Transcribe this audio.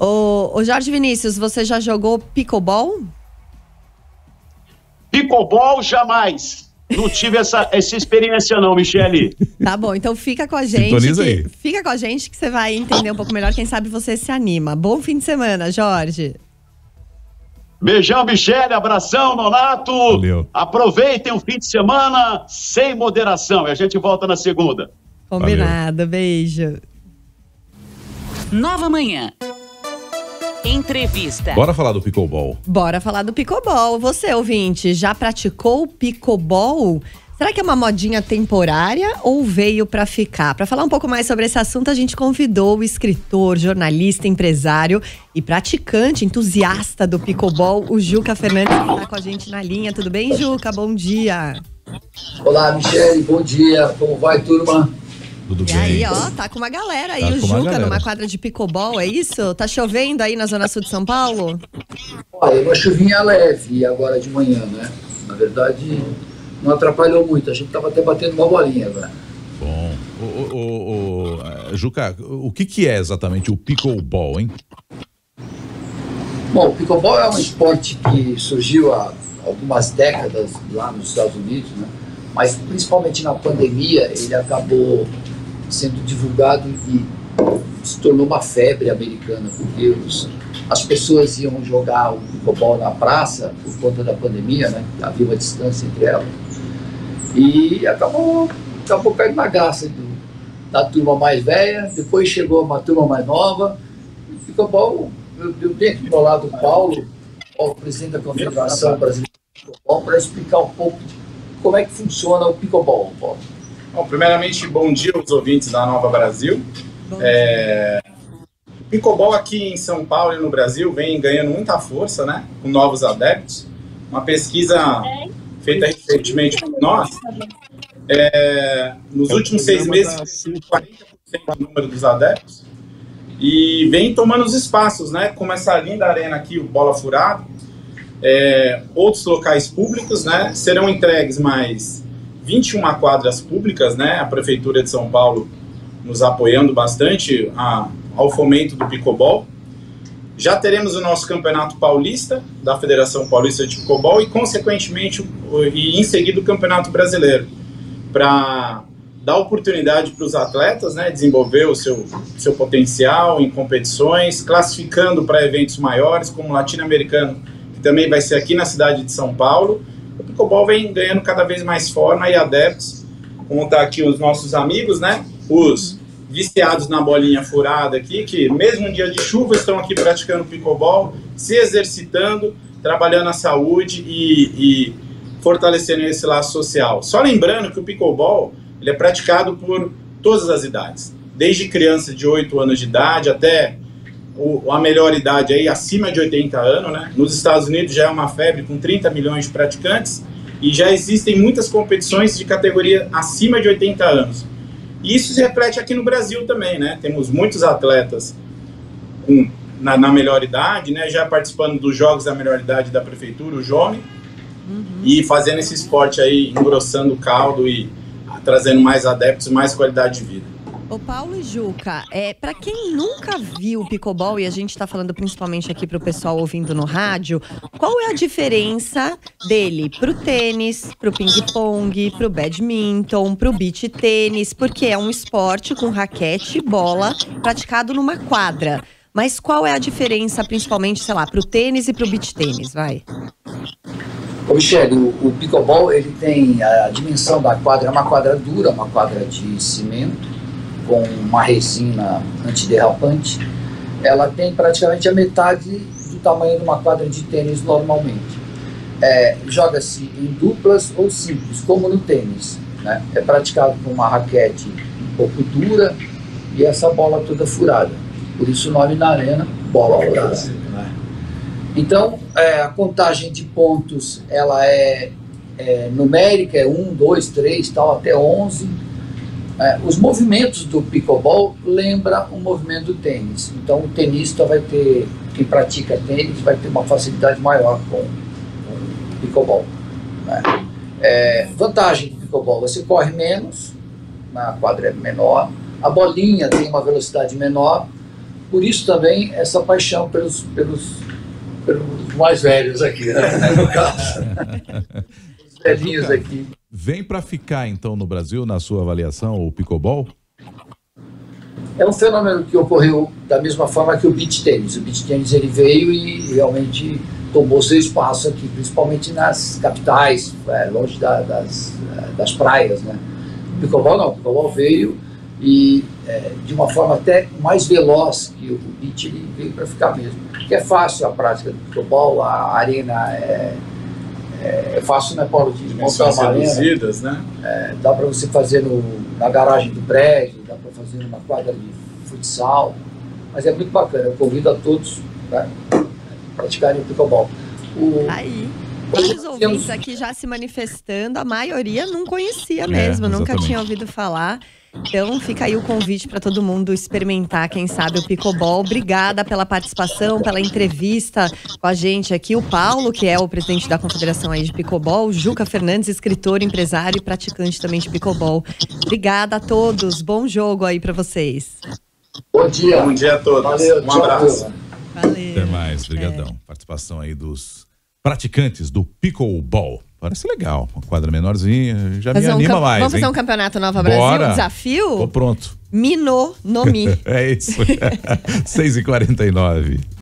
ô, ô Jorge Vinícius, você já jogou pickleball? Pickleball jamais. Não tive essa, essa experiência não, Michele. Tá bom, então fica com a gente. Sintoniza que- aí. Fica com a gente que você vai entender um pouco melhor. Quem sabe você se anima. Bom fim de semana, Jorge. Beijão, Michele, abração, Nonato. Valeu. Aproveitem o fim de semana sem moderação e a gente volta na segunda. Combinado, beijo. Nova Manhã. Entrevista. Bora falar do pickleball. Bora falar do pickleball. Você, ouvinte, já praticou pickleball? Será que é uma modinha temporária ou veio para ficar? Para falar um pouco mais sobre esse assunto, a gente convidou o escritor, jornalista, empresário e praticante, entusiasta do pickleball, o Juca Fernandes, que está com a gente na linha. Tudo bem, Juca? Bom dia. Olá, Michele, bom dia. Como vai, turma? Tudo E bem? aí, ó, tá com uma galera aí, Tá o Juca galera. numa quadra de pickleball, é isso? Tá chovendo aí na zona sul de São Paulo? Olha, uma chuvinha leve agora de manhã, né? Na verdade, não atrapalhou muito. A gente tava até batendo uma bolinha agora. Bom. O, o- o- o, eh, Juca, o que, que é exatamente o pickleball, hein? Bom, o pickleball é um esporte que surgiu há algumas décadas lá nos Estados Unidos, né? Mas principalmente na pandemia ele acabou sendo divulgado e se tornou uma febre americana, porque os- as pessoas iam jogar o pickleball na praça por conta da pandemia, né? Havia uma distância entre elas. E acabou, acabou caindo na graça do- da turma mais velha, depois chegou uma turma mais nova. O pickleball, eu, eu tenho aqui do lado o Paulo, o presidente da Confederação Brasileira de Pickleball, para explicar um pouco de como é que funciona o pickleball, Paulo. Bom, primeiramente, bom dia aos ouvintes da Nova Brasil. É, O pickleball aqui em São Paulo e no Brasil vem ganhando muita força, né? Com novos adeptos. Uma pesquisa feita recentemente por nós, é, nos últimos seis meses, 40% do número dos adeptos. E vem tomando os espaços, né? Como essa linda arena aqui, o Bola Furado. É, outros locais públicos, né? Serão entregues mais 21 quadras públicas, né? A Prefeitura de São Paulo nos apoiando bastante a- ao fomento do pickleball. Já teremos o nosso Campeonato Paulista, da Federação Paulista de Pickleball, e, consequentemente, e em seguida o Campeonato Brasileiro, para dar oportunidade para os atletas né, desenvolver o seu, seu potencial em competições, classificando para eventos maiores, como o Latino-Americano, que também vai ser aqui na cidade de São Paulo. O pickleball vem ganhando cada vez mais forma e adeptos, está aqui os nossos amigos, né? Os viciados na bolinha furada aqui, que mesmo em dia de chuva estão aqui praticando pickleball, se exercitando, trabalhando a saúde e, e fortalecendo esse laço social. Só lembrando que o pickleball ele é praticado por todas as idades, desde crianças de 8 anos de idade até o, a melhor idade aí acima de 80 anos, né? Nos Estados Unidos já é uma febre com 30 milhões de praticantes e já existem muitas competições de categoria acima de 80 anos. E isso se reflete aqui no Brasil também, né? Temos muitos atletas com, na, na melhor idade, né? Já participando dos Jogos da Melhor Idade da Prefeitura, o JOME, e fazendo esse esporte aí, engrossando o caldo e trazendo mais adeptos, mais qualidade de vida. Ô Paulo e Juca, é, para quem nunca viu o pickleball, e a gente tá falando principalmente aqui pro pessoal ouvindo no rádio, qual é a diferença dele pro tênis, pro ping-pong, pro badminton, pro beach tênis? Porque é um esporte com raquete e bola praticado numa quadra. Mas qual é a diferença, principalmente, sei lá, pro tênis e pro beach tênis, vai? Ô, Michele, o, o pickleball ele tem a dimensão da quadra, é uma quadra dura, uma quadra de cimento, com uma resina antiderrapante. Ela tem praticamente a metade do tamanho de uma quadra de tênis normalmente. É, Joga-se em duplas ou simples, como no tênis. Né? É praticado com uma raquete um pouco dura e essa bola toda furada. Por isso o nome na arena, bola furada. né? Então, é, a contagem de pontos, ela é, é numérica, é 1, 2, 3, tal, até 11. É, os movimentos do pickleball lembra o movimento do tênis. Então, o tenista vai ter, quem pratica tênis, vai ter uma facilidade maior com, com o pickleball. né? É, vantagem do pickleball, você corre menos, na quadra é menor, a bolinha tem uma velocidade menor, por isso também essa paixão pelos, pelos, pelos mais velhos aqui, né? no caso. Aqui. Vem para ficar então no Brasil, na sua avaliação, o pickleball? É um fenômeno que ocorreu da mesma forma que o beach tênis. O beach tênis ele veio e realmente tomou seu espaço aqui, principalmente nas capitais, é, longe da, das, das praias, né? O pickleball não, o pickleball veio e é, de uma forma até mais veloz que o beach ele veio para ficar mesmo. Porque é fácil a prática do pickleball, a arena é, é, é fácil, né, Paulo, de montar uma arena. reduzidas, né? É, dá para você fazer no, na garagem do prédio, dá para fazer numa quadra de futsal, mas é muito bacana. Eu convido a todos né, a praticarem o pickleball. O, Aí. Vários ouvintes aqui já se manifestando, a maioria não conhecia É, mesmo, nunca exatamente. tinha ouvido falar. Então fica aí o convite para todo mundo experimentar, quem sabe, o pickleball. Obrigada pela participação, pela entrevista com a gente aqui. O Paulo, que é o presidente da Confederação aí de o Juca Fernandes, escritor, empresário e praticante também de pickleball. Obrigada a todos, bom jogo aí para vocês. bom dia. Bom dia a todos. Valeu, um abraço. Valeu. Até mais, brigadão. Participação aí dos praticantes do pickleball. Parece legal, uma quadra menorzinha, já me Fazer um anima camp- mais, Vamos fazer hein? um campeonato Nova Brasil? Bora. Desafio? Tô pronto. Mino no Mi. É isso. 6h49.